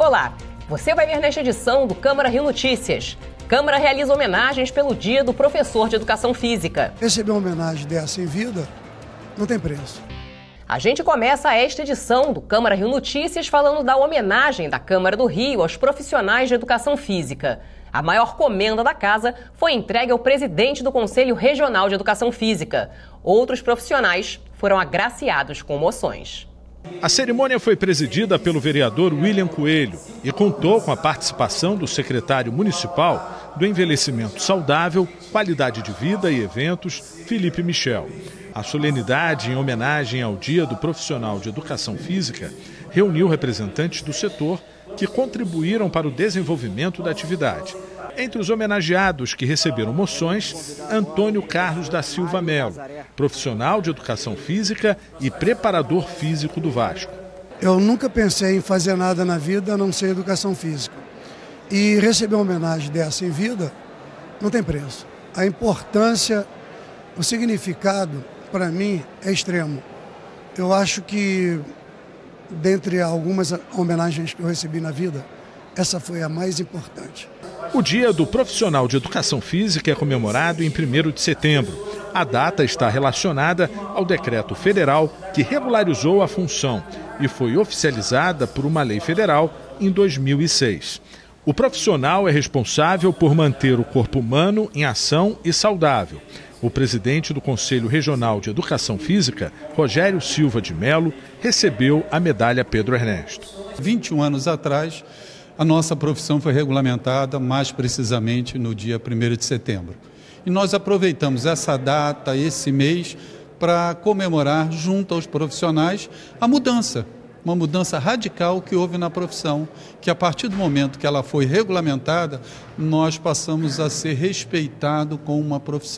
Olá, você vai ver nesta edição do Câmara Rio Notícias. Câmara realiza homenagens pelo Dia do Professor de Educação Física. Receber uma homenagem dessa em vida não tem preço. A gente começa esta edição do Câmara Rio Notícias falando da homenagem da Câmara do Rio aos profissionais de educação física. A maior comenda da casa foi entregue ao presidente do Conselho Regional de Educação Física. Outros profissionais foram agraciados com moções. A cerimônia foi presidida pelo vereador William Coelho e contou com a participação do secretário municipal do Envelhecimento Saudável, Qualidade de Vida e Eventos, Felipe Michel. A solenidade em homenagem ao Dia do Profissional de Educação Física reuniu representantes do setor que contribuíram para o desenvolvimento da atividade. Entre os homenageados que receberam moções, Antônio Carlos da Silva Melo, profissional de educação física e preparador físico do Vasco. Eu nunca pensei em fazer nada na vida a não ser educação física. E receber uma homenagem dessa em vida não tem preço. A importância, o significado para mim, é extremo. Eu acho que, dentre algumas homenagens que eu recebi na vida, essa foi a mais importante. O Dia do Profissional de Educação Física é comemorado em 1 de setembro. A data está relacionada ao decreto federal que regularizou a função e foi oficializada por uma lei federal em 2006. O profissional é responsável por manter o corpo humano em ação e saudável. O presidente do Conselho Regional de Educação Física, Rogério Silva de Melo, recebeu a medalha Pedro Ernesto. 21 anos atrás, a nossa profissão foi regulamentada, mais precisamente no dia 1 de setembro. E nós aproveitamos essa data, esse mês, para comemorar, junto aos profissionais, a mudança uma mudança radical que houve na profissão, que a partir do momento que ela foi regulamentada, nós passamos a ser respeitado com uma profissão.